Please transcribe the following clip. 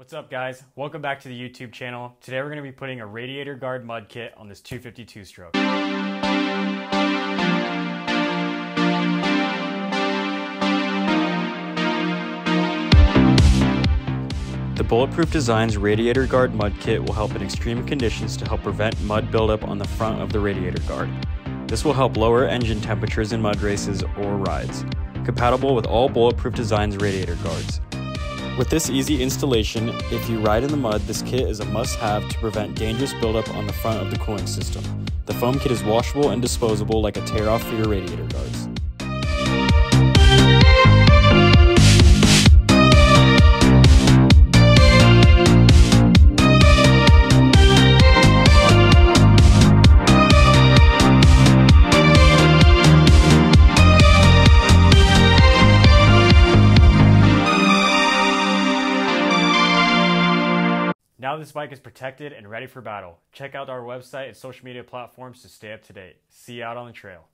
What's up guys? Welcome back to the YouTube channel. Today we're going to be putting a radiator guard mud kit on this 252 stroke. The Bulletproof Designs Radiator Guard Mud Kit will help in extreme conditions to help prevent mud buildup on the front of the radiator guard. This will help lower engine temperatures in mud races or rides. Compatible with all Bulletproof Designs radiator guards. With this easy installation, if you ride in the mud, this kit is a must-have to prevent dangerous buildup on the front of the cooling system. The foam kit is washable and disposable like a tear-off for your radiator guards. Now this bike is protected and ready for battle. Check out our website and social media platforms to stay up to date. See you out on the trail.